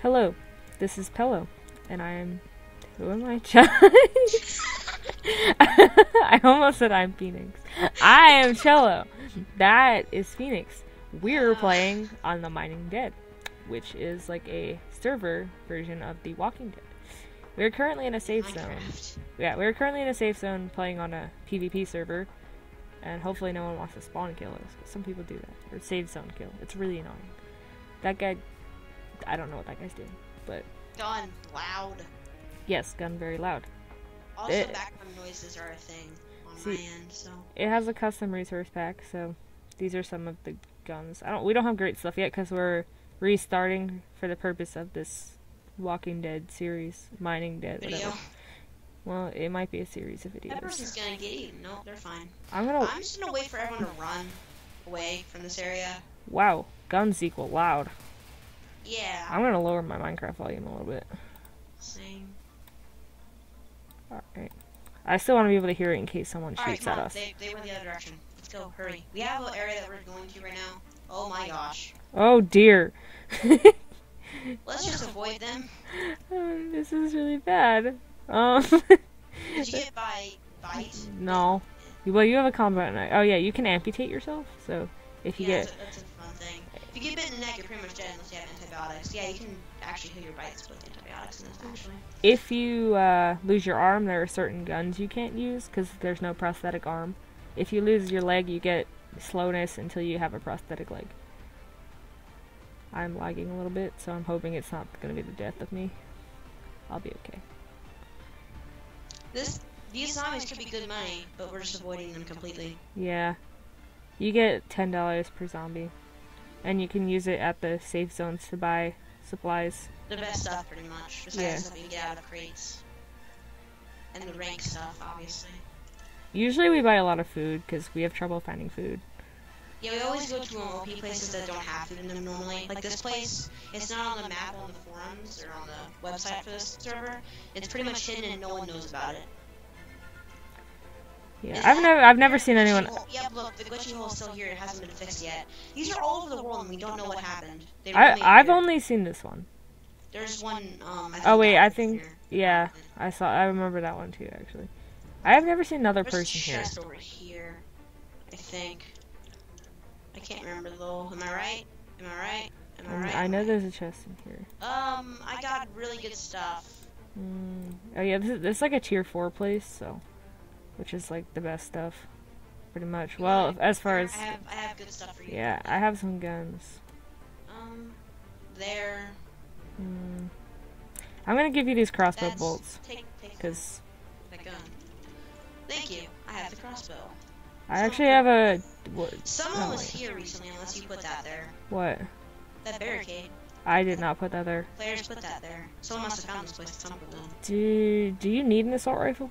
Hello, this is Pello, and I am. Who am I? I almost said I'm Phoenix. I am Cello. That is Phoenix. We're playing on the Mining Dead, which is like a server version of The Walking Dead. We're currently in a safe zone. Yeah, we're currently in a safe zone playing on a PvP server, and hopefully no one wants to spawn kill us. Some people do that, or save zone kill. It's really annoying. That guy, I don't know what that guy's doing, but Gun loud. yes, gun very loud. Also, It- background noises are a thing on See- my end. So It has a custom resource pack, so these are some of the guns. I don't. We don't have great stuff yet because we're restarting for the purpose of this Walking Dead series, Mining Dead, video. whatever. Well, it might be a series of That videos. person's gonna get eaten. No, they're fine. I'm gonna. I'm just gonna wait for everyone to run away from this area. Wow, guns equal loud. Yeah. I'm gonna lower my Minecraft volume a little bit. Same. Alright. I still want to be able to hear it in case someone All right, shoots come at on. us. They, they went the other direction. Let's go. Hurry. We have an area that we're going to right now. Oh my gosh. Oh dear. Let's just avoid them. Um, this is really bad. Um, Did you get by bite? no. Well, you have a combat knife. Oh yeah, you can amputate yourself. So if you yeah, get, that's, a, that's a fun thing. If you get bit in the neck, you're pretty much dead unless you have antibiotics. Yeah, you can actually heal your bites with antibiotics in this, actually. if you uh, lose your arm, there are certain guns you can't use because there's no prosthetic arm. If you lose your leg, you get slowness until you have a prosthetic leg. I'm lagging a little bit, so I'm hoping it's not gonna be the death of me. I'll be okay. This these zombies could be good money, but we're just avoiding them completely. Yeah. You get ten dollars per zombie. And you can use it at the safe zones to buy supplies. The best stuff, pretty much. Besides Yeah. you can get out of crates. And the rank stuff, obviously. Usually we buy a lot of food because we have trouble finding food. Yeah, we always go to OP places that don't have food in them normally. Like this place, it's not on the map on the forums or on the website for this server. It's pretty much hidden and no one knows about it. Yeah, I've never I've never seen anyone. hole- Yeah, look, the glitchy hole is still here. It hasn't been fixed yet. These are all over the world and we don't know what happened. They I I've only seen this one. There's one. Um, I Oh wait, I think yeah, I saw I remember that one too actually. I have never seen another There's a person here. chest over here. I think. I can't remember though. Am I right? Am I right? Am I Um, right? I know there's a chest in here. Um, I got really good stuff. Mm, oh yeah, this is, this is like a tier four place, so which is like the best stuff, pretty much. Well, as far as I have, I have good stuff for you. yeah, I have some guns. Um, there. Mm. I'm gonna give you these crossbow That's. bolts Take, take because. Thank you. I have the crossbow. I actually have a what? Someone Oh, was here recently, unless you put that there. What? That barricade. I did not put that there. Players put that there. Someone must have found this place at some. Do Do you need an assault rifle?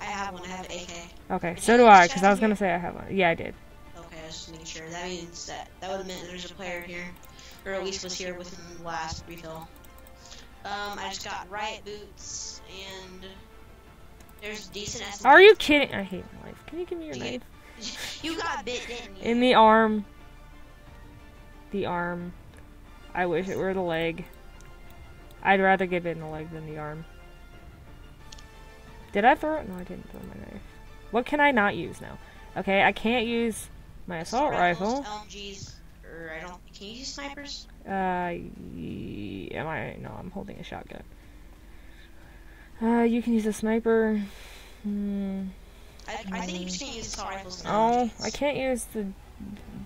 I have one. I have an AK. Okay, so do I, because I was gonna say I have one. Yeah, I did. Okay, I was just making sure. That means that that would have meant there's a player here, or at least was here within the last refill. Um, I just got riot boots and there's decent. SMG. Are you kidding? I hate my life. Can you give me your knife? You got bit, didn't you? In the arm. The arm. I wish it were the leg. I'd rather get bit in the leg than the arm. Did I throw it? No, I didn't throw my knife. What can I not use now? Okay, I can't use my assault rifle. LMGs, or I don't. Can you use snipers? Uh, am I? No, I'm holding a shotgun. Uh, you can use a sniper. Hmm. I, I think you can't use assault rifles. Oh, I can't use the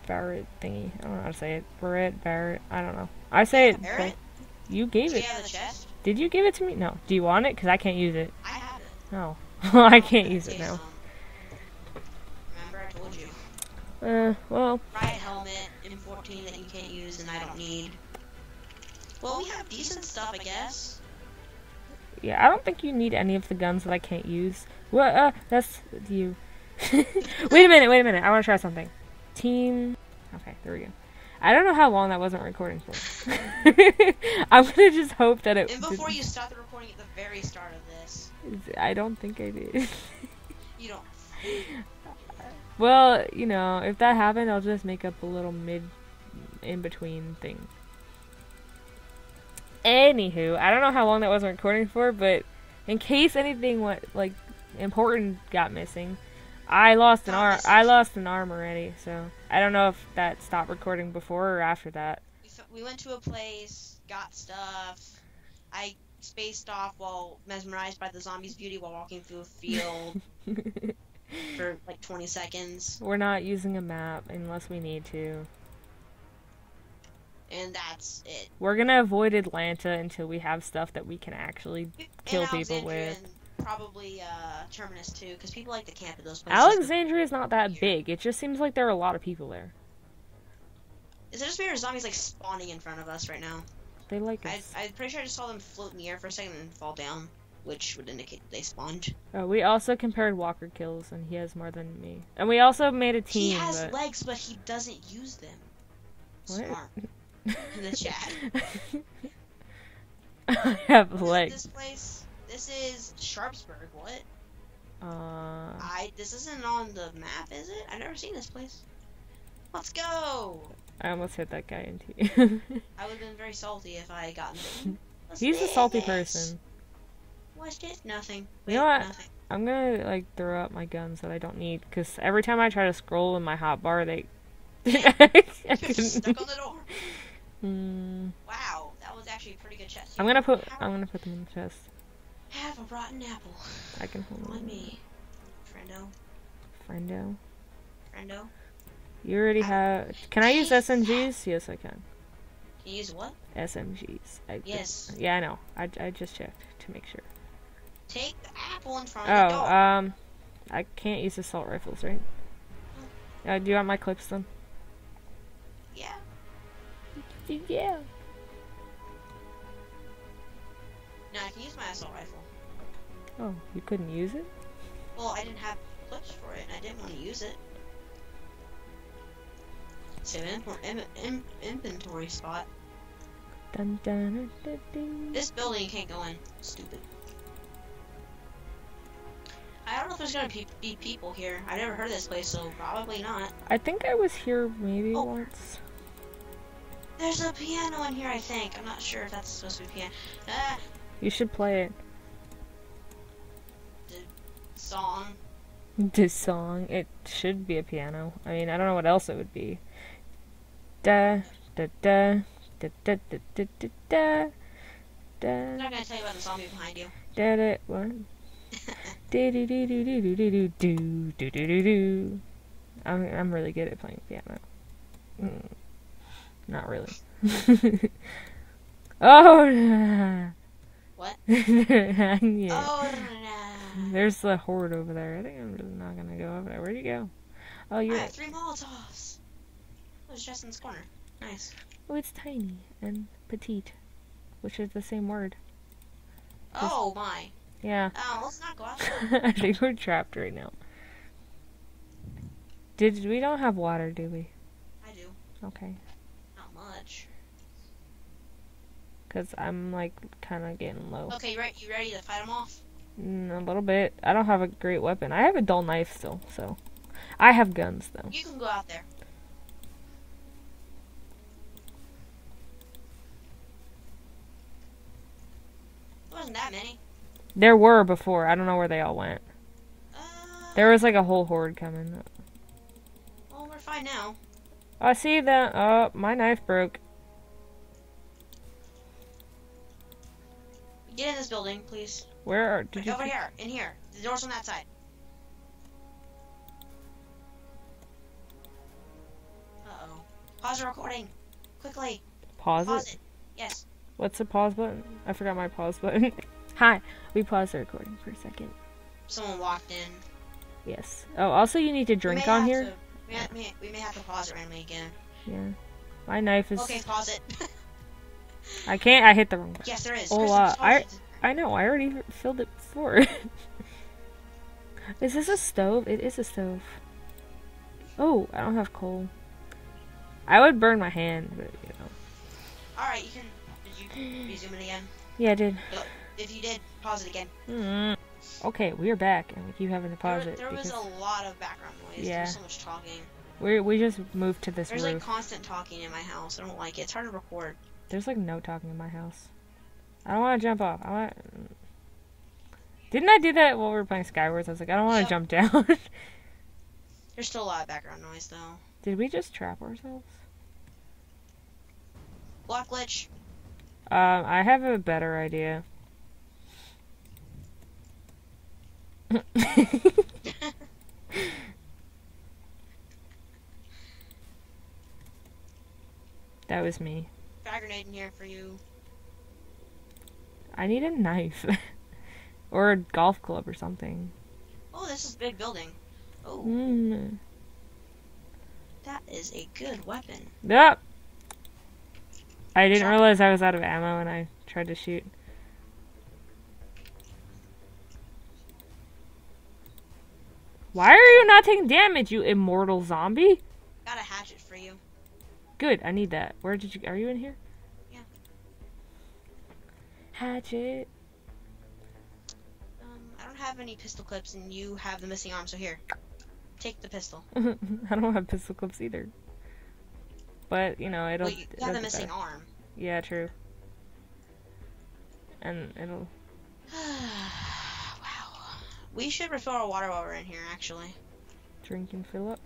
Barrett thingy. I don't know how to say it. Barrett, Barrett. I don't know. I say it. Barrett? You gave it. have the chest? Did you give it to me? No. Do you want it? Because I can't use it. I No. I can't use it now. Remember, I told you. Uh, well, Riot helmet, M14 that you can't use and I don't need. Well, we have decent stuff, I guess. yeah, I don't think you need any of the guns that I can't use. What? Uh, that's you. wait a minute, wait a minute. I want to try something. Team. Okay, there we go. I don't know how long that wasn't recording for. I'm gonna just hope that it. And before you stop the recording at the very start of this, I don't think I did. you don't. well, you know, if that happened, I'll just make up a little mid, in between thing. Anywho, I don't know how long that wasn't recording for, but in case anything went like important got missing, I lost an arm. I lost an arm already, so I don't know if that stopped recording before or after that. We, f- we went to a place, got stuff. I spaced off while mesmerized by the zombie's beauty while walking through a field for like 20 seconds, We're not using a map unless we need to. and that's it. We're gonna avoid Atlanta until we have stuff that we can actually. Kill people with. Probably uh, Terminus too, because people like to camp at those places. Alexandria is not that big. It just seems like there are a lot of people there. Is it just or zombies like spawning in front of us right now? They like I, us. I'm pretty sure I just saw them float in the air for a second and fall down, which would indicate they spawned. Oh, we also compared Walker kills, and he has more than me. And we also made a team. He has but... legs, but he doesn't use them. What? Smart. In the chat. I have legs. This place. This is Sharpsburg. What? Uh, I. This isn't on the map, is it? I've never seen this place. Let's go. I almost hit that guy into you. I would have been very salty if I had gotten. He's a salty person. What's this? Nothing. You know what? Nothing. I'm gonna like throw out my guns that I don't need because every time I try to scroll in my hotbar, they. I You're just stuck on the door. Hmm. Wow, that was actually a pretty good chest. I'm gonna put. I'm gonna put them in the chest. Have a rotten apple. I can hold On on. me. Friendo. Friendo. Friendo. You already have. Can I use SMGs? Yes, I can. Can you use what? SMGs. I, Yes. Yeah, I know. I, I just checked to make sure. Take the apple in front of the Oh, um, I can't use assault rifles, right? Uh, do you want my clips then? yeah. Yeah. No, I can use my assault rifle. Oh, you couldn't use it? Well, I didn't have clips for it, and I didn't want to use it. Save an in- in- inventory spot. Dun, dun, dun. This building can't go in. Stupid. I don't know if there's gonna be, be people here. I never heard of this place, so probably not. I think I was here maybe Oh. once. There's a piano in here, I think. I'm not sure if that's supposed to be piano. Ah, You should play it. The song. This song, it should be a piano. I mean, I don't know what else it would be. Da da da da da da da da da I'm da not gonna tell you about the zombie behind you. da da what? Do do do do do do do do do do do do. I'm I'm really good at playing piano. Mm, not really. oh. What? yeah. Oh, no. There's the horde over there. I think I'm just not gonna go over there. Where'd you go? Oh, you're. have three Molotovs. It was just in this corner. Nice. Oh, it's tiny and petite, which is the same word. Oh my. Yeah. Oh, let's not go out there. I think we're trapped right now. Did we don't have water, do we? I do. Okay. Not much. Cause I'm like kind of getting low. Okay, you, re- you ready to fight them off? Mm, a little bit. I don't have a great weapon. I have a dull knife still, so I have guns though. You can go out there. There wasn't that many. There were before. I don't know where they all went. Uh, There was like a whole horde coming. well, we're fine now. I see that. Oh, my knife broke. Get in this building, please. Where are, did you? Over here, in here. The door's on that side. Uh-oh. Pause the recording. Quickly. Pause Pause it. it. Yes. What's the pause button? I forgot my pause button. Hi. We paused the recording for a second. Someone walked in. Yes. Oh, also you need to drink on here. to- we, may, may- we may have to pause it randomly again. Yeah. My knife is. Okay, pause it. I can't. I hit the wrong button. yes, there is. Oh, uh, I- I know. I already filled it before. is this a stove? It is a stove. Oh, I don't have coal. I would burn my hand, but you know. Alright, you can. Did you resume it again? Yeah, I did. If you did, pause it again. Mm. Okay, we're back, and we keep having to pause there it there was a lot of background noise. Yeah. There's so much talking. we we just moved to this There's like constant talking in my house. I don't like it. It's hard to record. There's like no talking in my house. I don't want to jump off. I want. Didn't I do that while we were playing Skywars? I was like, I don't want to jump down. There's still a lot of background noise though. Did we just trap ourselves? Block glitch. Um, I have a better idea. that was me. Grenade in here for you. I need a knife. or a golf club or something. Oh, this is a big building. Oh, Mm. that is a good weapon. Yep. I didn't realize I was out of ammo and I tried to shoot. Why are you not taking damage, you immortal zombie? Got a hatchet for you. Good, I need that. Where did you? Are you in here? Yeah. Hatchet. Um, I don't have any pistol clips, and you have the missing arm. So here, take the pistol. I don't have pistol clips either. But you know it'll. Well, you it'll have the missing better. arm. Yeah, true. And it'll. wow. We should refill our water while we're in here. Actually, Drink and fill up.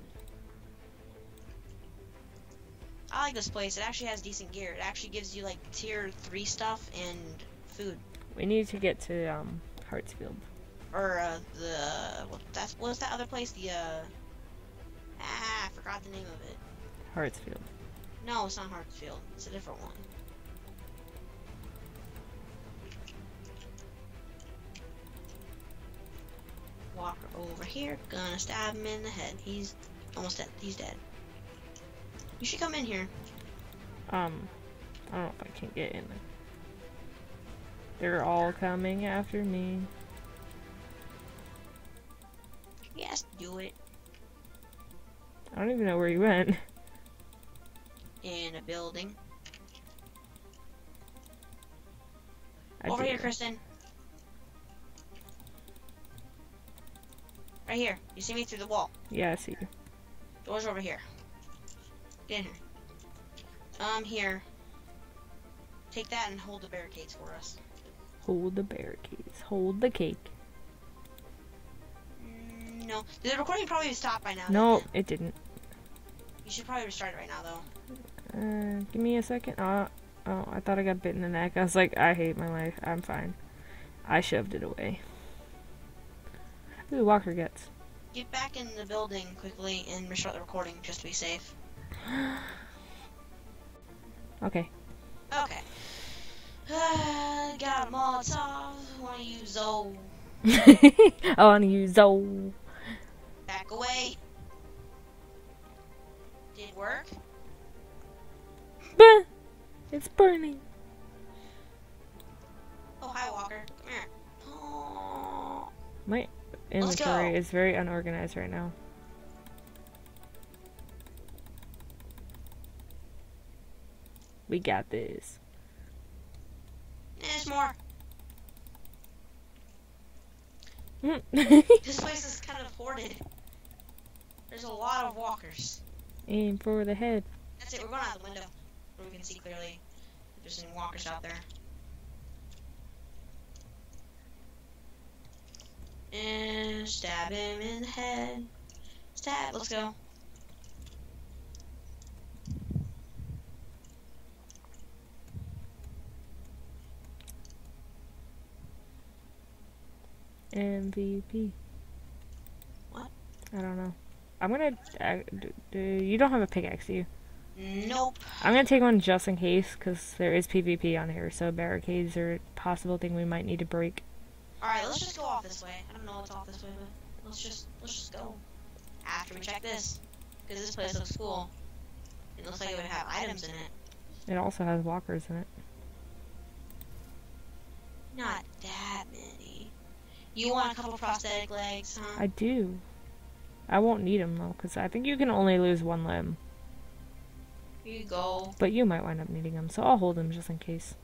I like this place. It actually has decent gear. It actually gives you like tier three stuff and food. We need to get to um Hartsfield. Or uh, the what? That's what's that other place? The uh. Ah, I forgot the name of it. Hartsfield. No, it's not Hartsfield. It's a different one. Walker over here. Gonna stab him in the head. He's almost dead. He's dead. You should come in here. Um, I don't know if I can get in there. They're all coming after me. Yes, do it. I don't even know where you went. In a building. I over did. here, Kristen. Right here. You see me through the wall. Yeah, I see you. Doors over here. Get in here. Um, here. Take that and hold the barricades for us. Hold the barricades. Hold the cake. Mm, no. The recording probably stopped by now. No, it? it didn't. You should probably restart it right now, though. Uh, give me a second. Uh, oh, I thought I got bit in the neck. I was like, I hate my life. I'm fine. I shoved it away. Ooh, Walker gets. Get back in the building quickly and restart the recording just to be safe. Okay. Okay. Uh, got a Molotov. Wanna use Zoe? I want to use Zoe. Back away. Did it work? Bah! It's burning. Oh, hi, Walker. Come here. Oh. My inventory is very unorganized right now. We got this. There's more. Hmm. This place is kind of hoarded. There's a lot of walkers. Aim for the head. That's it, we're going out the window. Where we can see clearly if there's any walkers out there. And stab him in the head. Stab, let's go. MVP. What? I don't know. I'm gonna. You don't have a pickaxe, do you? Nope. I'm gonna take one just in case, because there is PvP on here, so barricades are a possible thing we might need to break. Alright, let's just go off this way. I don't know what's off this way, but let's just let's just go. After we check this. Because this place looks cool. It looks like it would have items in it. It also has walkers in it. Not that. You want a couple prosthetic legs, huh? I do. I won't need them though, because I think you can only lose one limb. Here you go. But you might wind up needing them, so I'll hold them just in case.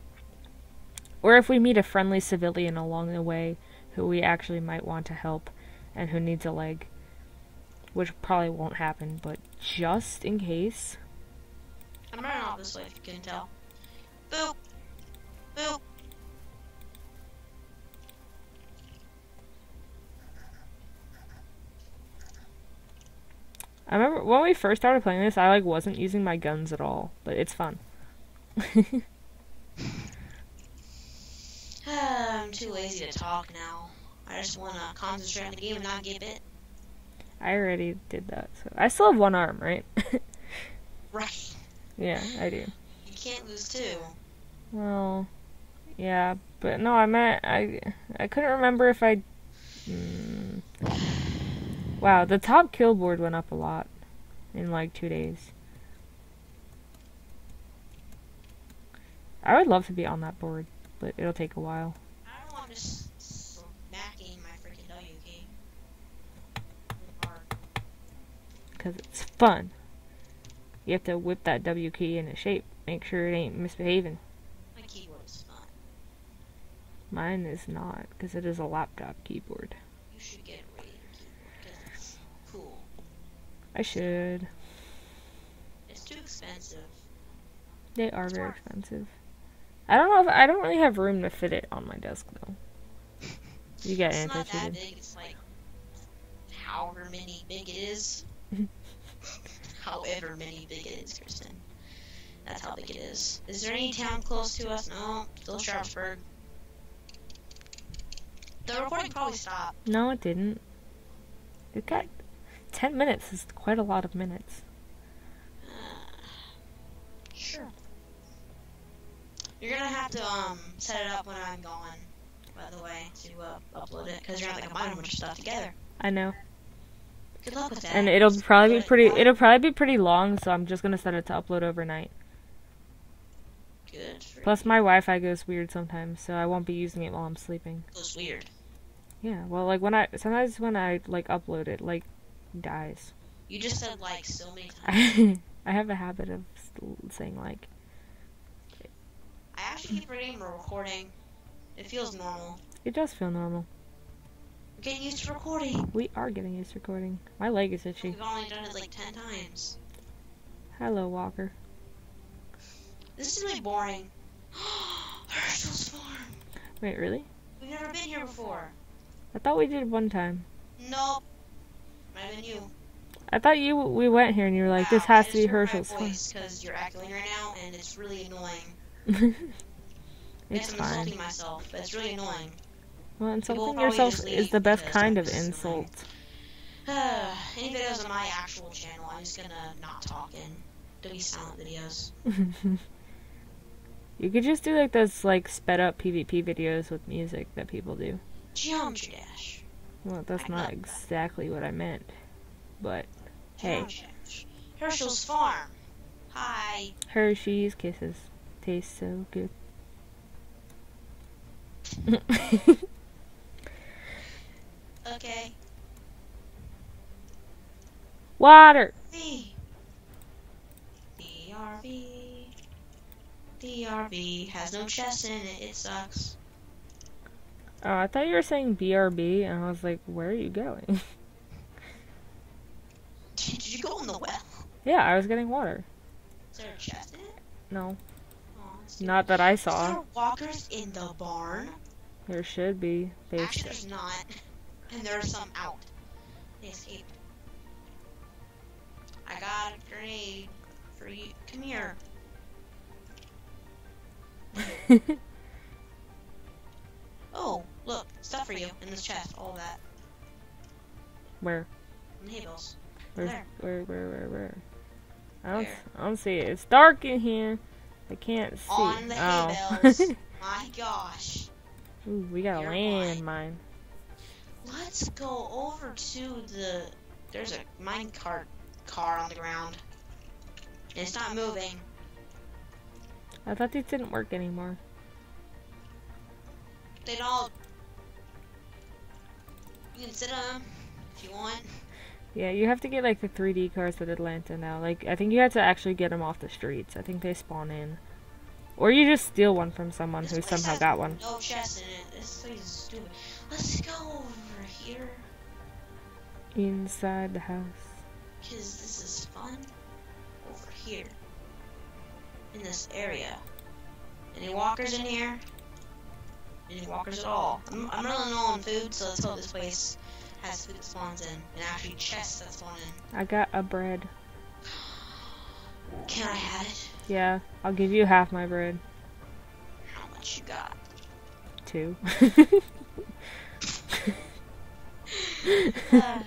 Or if we meet a friendly civilian along the way who we actually might want to help and who needs a leg. Which probably won't happen, but just in case. I'm running off this way if you can tell. Boop. Boop. I remember when we first started playing this, I like wasn't using my guns at all, but it's fun. I'm too lazy to talk now. I just want to concentrate on the game and not get bit. I already did that. So I still have one arm, right? Right. yeah, I do. You can't lose two. Well, yeah, but no, I meant I I couldn't remember if I. Mm, wow, the top kill board went up a lot in like two days. I would love to be on that board, but it'll take a while. I don't I'm just smacking my freaking W key. Because it's fun. You have to whip that W key into shape. Make sure it ain't misbehaving. My keyboard is fun. Mine is not, because it is a laptop keyboard. You should get a Razer keyboard because it's cool. I should. It's too expensive. They are It's very expensive. I don't know if I don't really have room to fit it on my desk though. You got It's not that big. It's like however many big it is. however many big it is, Kristen. That's how big it is. Is there any town close to us? No, still Sharpsburg. The recording probably stopped. No, it didn't. It got ten minutes is quite a lot of minutes. Sure. You're gonna have to um set it up when I'm gone. By the way, to uh, upload it, because you're gonna have to combine a bunch of stuff together. I know. Good luck with that. And it'll probably be Upload it pretty it'll probably be pretty long, so I'm just gonna set it to upload overnight. Good. Plus my Wi-Fi goes weird sometimes, so I won't be using it while I'm sleeping. Goes weird. Yeah, well like when I sometimes when I like upload it like dies. You just said like so many times. I have a habit of saying like I actually keep forgetting we're recording. It feels normal. it does feel normal. We're getting used to recording. We are getting used to recording. My leg is itchy. We've only done it like ten times. Hello, Walker. This is really boring. Hershel's farm. Wait, really? We've never been here before. I thought we did one time. Nope. Been you. I thought you we went here and you were like, this has to be Hershel's voice because you're echoing right now, and it's really annoying. it's yes, I'm fine. insulting myself, but it's really annoying. Well, insulting yourself is the best kind of insult. Any videos on my actual channel, I'm just gonna not talk in. There'll be silent videos. you could just do like those like sped up PvP videos with music that people do. Geometry Dash. Well, that's not exactly what I meant. But hey, Hershel's Farm. Hi. Hershey's Kisses taste so good. Okay. Water. V. DRV. DRV has no chest in it. It sucks. Oh, I thought you were saying BRB, and I was like, where are you going? Did you go in the well? yeah, I was getting water. Is there a chest in it? No, Oh, not that I Is saw. there walkers in the barn? There should be. They Actually, there's not. And there are some out. They escaped. I got a grenade for you. Come here. for you in this chest. All that. where? Hay bales. Where? There. Where? Where? Where? Where? I don't. Where? I don't see it. It's dark in here. I can't see. On the hay oh. bales. My gosh. Ooh, we got a landmine. Let's go over to the. There's a minecart car on the ground. And it's not moving. I thought these didn't work anymore. They don't. You can sit on them if you want. Yeah, you have to get like the 3D cars with Atlanta now. Like, I think you have to actually get them off the streets. I think they spawn in. Or you just steal one from someone This who somehow got one. No chest in it. This place is stupid. Let's go over here. Inside the house. Because this is fun. Over here. In this area. Any walkers in here? Any walkers at all? I'm, I'm really low on food, so let's hope this place has food that spawns in, and actually chests that spawn in. I got a bread. Can I have it? Yeah, I'll give you half my bread. How much you got? Two. Uh,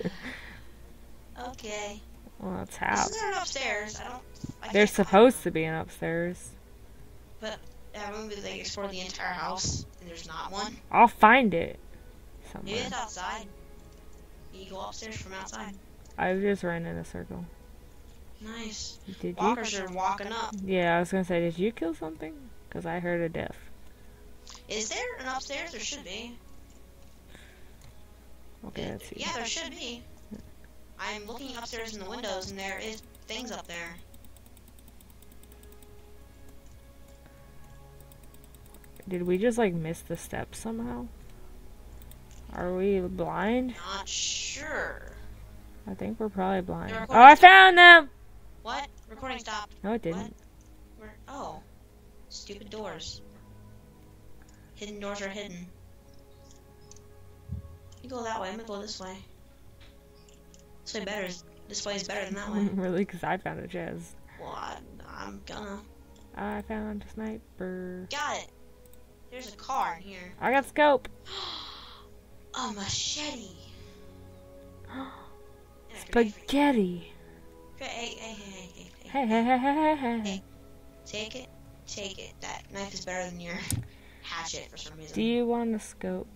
okay. well, that's half. Isn't there an upstairs? I don't. I There's find supposed to be an upstairs. One. I remember they explored the entire house, and there's not one. I'll find it Maybe it's outside. You go upstairs from outside. I just ran in a circle. Nice. Did you? Walkers are walking up. Yeah, I was gonna say, did you kill something? Cause I heard a death. Is there an upstairs? There should be. Okay, let's see. Yeah, there should be. I'm looking upstairs in the windows, and there is things up there. Did we just like miss the steps somehow? Are we blind? Not sure. I think we're probably blind. Oh, I found them! What? Recording stopped. No, it didn't. Where? Oh. Stupid doors. Hidden doors are hidden. You go that way. I'm gonna go this way. This way better. This way is better than that way. really? Cause I found a chest. well, I, I'm gonna. I found a sniper. Got it. There's a car in here. I got scope. a machete. And a grenade for you. Spaghetti. Hey, hey, hey, hey, hey, hey. Hey, hey, hey, hey, hey, hey. Hey. Take it. Take it. That knife is better than your hatchet for some reason. Do you want the scope?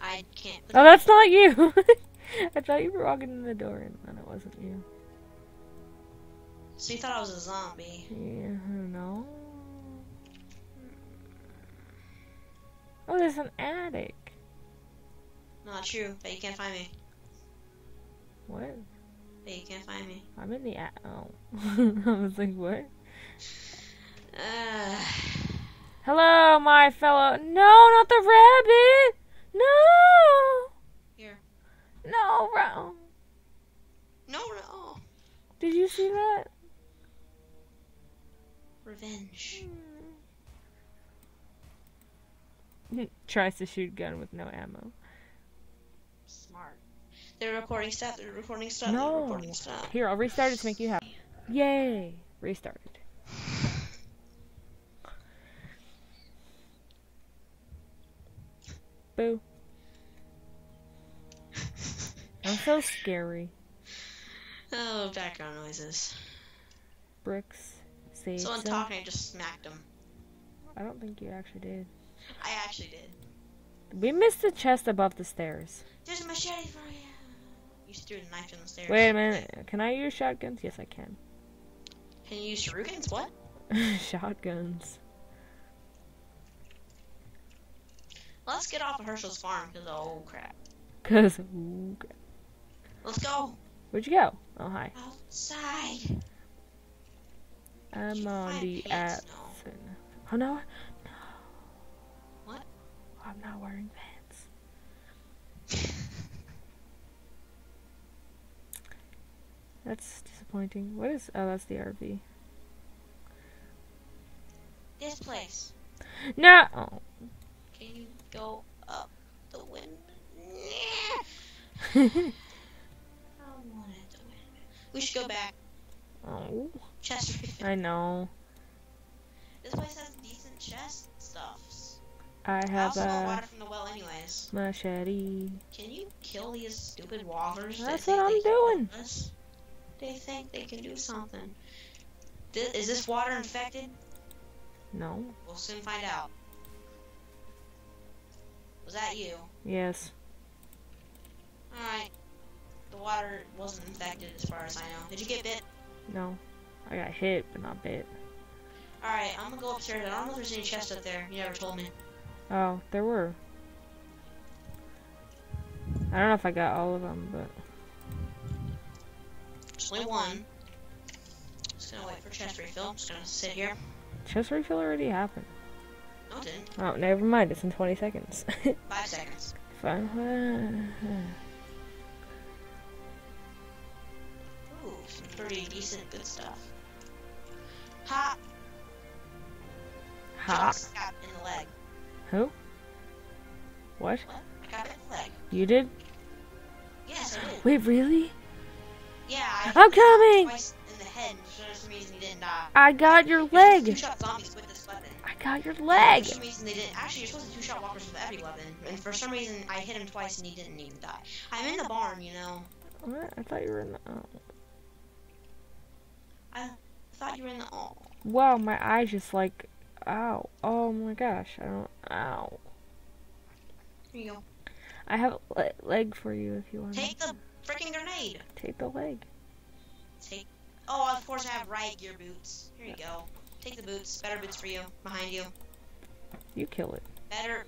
I can't. Oh, that's not you. I thought you were walking in the door, and then it wasn't you. So you thought I was a zombie? Yeah, no. Oh, there's an attic. Not true. But you can't find me. What? But you can't find me. I'm in the at. Oh, I was like, what? Uh, Hello, my fellow. No, not the rabbit. No. Here. No, bro. no, no. Did you see that? Revenge. Tries to shoot gun with no ammo. Smart. They're recording stuff. They're recording stuff. No. They're recording stuff. Here, I'll restart it to make you happy. Yay! Restarted. Boo. I'm so scary. Oh, background noises. Bricks. Sage. Someone talking. I just smacked him. I don't think you actually did. I actually did. We missed the chest above the stairs. There's a machete for you. You just threw the knife in the stairs. Wait a minute. Can I use shotguns? Yes, I can. Can you use shurikens? What? shotguns. Let's get off of Hershel's farm because oh crap. Cause ooh, crap. Let's go where'd you go? Oh hi. outside. I'm on the? No. Oh no. No. What? I'm not wearing pants. That's disappointing. What is? Oh, that's the RV. This place. No. Oh. Can you go up the window? I wanted the window. We should go back. oh. Chester. I know. this place has decent chest stuffs. I I have want a water from the well anyways. machete. Can you kill these stupid walkers? That's what I'm doing. They think they can do something. Thi- is this water infected? No. We'll soon find out. Was that you? Yes. Alright. The water wasn't infected as far as I know. Did you get bit? No. I got hit, but not bit. Alright, I'm gonna go upstairs. I don't know if there's any chests up there. You never told me. Oh, there were. I don't know if I got all of them, but Just only one. Just gonna wait for chest refill. Just gonna sit here. chest refill already happened. No, it didn't. Oh, never mind. It's in 20 seconds. Five seconds. Fine. Ooh, some pretty decent good stuff. Ha! Ha. Who? What? What? I got bit leg. You did? Yes, I did. Wait, really? Yeah, I I'm coming! In the head, for some reason he didn't die. I got your You're supposed to leg. two-shot zombies with this weapon. I got your leg. For some reason they didn't. Actually, you're supposed to two-shot walkers with every weapon, and for some reason I hit him twice and he didn't even die. I'm in the barn, you know. What? I thought you were in the. Oh. I thought you were in the. Oh. Wow, my eyes just like. Ow. Oh my gosh. I don't. Ow. Here you go. I have a le- leg for you if you want. to Take the freaking grenade. Take the leg. Take. Oh, of course I have riot gear boots. Here you go. Take the boots. Better boots for you. Behind you. You kill it. Better.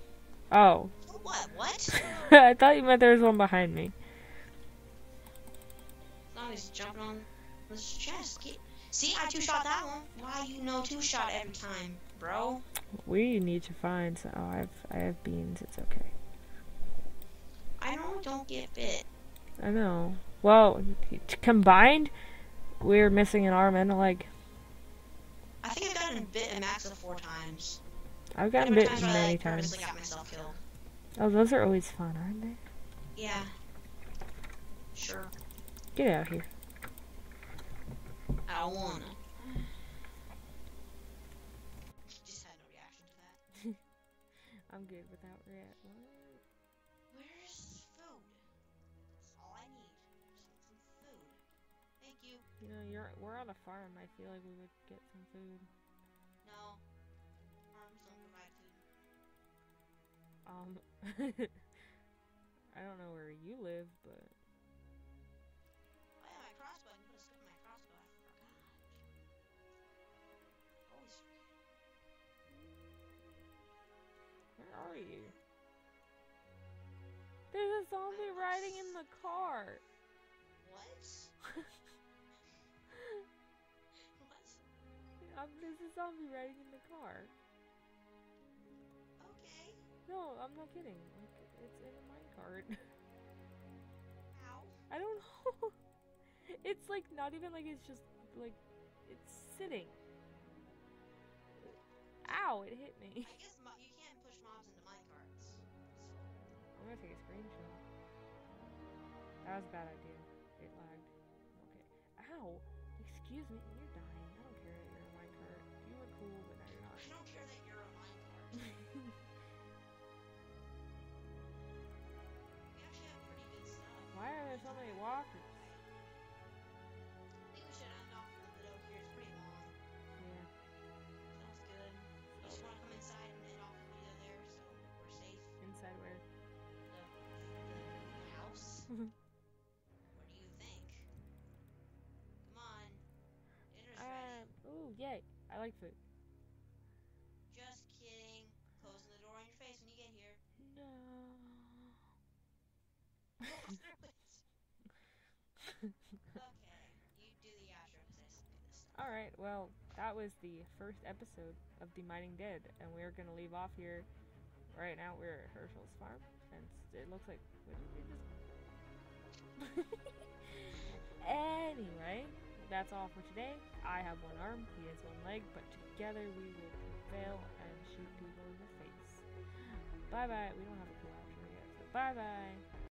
Oh. What? What? I thought you meant there was one behind me. As long as jumping on this chest. Get... See, I two-shot that one. Why you know two-shot every time, bro? We need to find. So, oh, I've I have beans. It's okay. I know don't get bit. I know. Well, combined, we're missing an arm and a leg. I think I've gotten bit a max of four times. I've gotten bit times I, many like, times. got myself killed. Oh, those are always fun, aren't they? Yeah. Sure. Get out of here. I wanna. I'm good without red. Where's food? That's all I need. Just some food. Thank you. You know, you're we're on a farm. I feel like we would get some food. No. Arms don't provide food. Um, I don't know where you live, but are you? There's a zombie riding in the car. What? what? Um, there's a zombie riding in the car. Okay. No, I'm not kidding. Like, it's in a minecart. Ow. I don't know. It's like not even like it's just like it's sitting. Ow! It hit me. Gonna take a screenshot. That was a bad idea. It lagged. Okay. Ow! Excuse me, you're dying. I don't care that you're a minecart. You were cool, but now you're not. I don't care that you're a minecart. We actually have pretty good stuff. Why are there so many walkers? what do you think? Come on. Dinner's ready. Um. Ooh, yay! I like food. Just kidding. Closing the door on your face when you get here. No. Go through it. okay. You do the outro because I suck this stuff. Alright, well, that was the first episode of The Mining Dead, and we're gonna leave off here. Right now, we're at Hershel's farm, and it looks like. What did we just. anyway, that's all for today. I have one arm, he has one leg, but together we will prevail and shoot people in the face. Bye bye. We don't have a cool outro yet, so bye bye.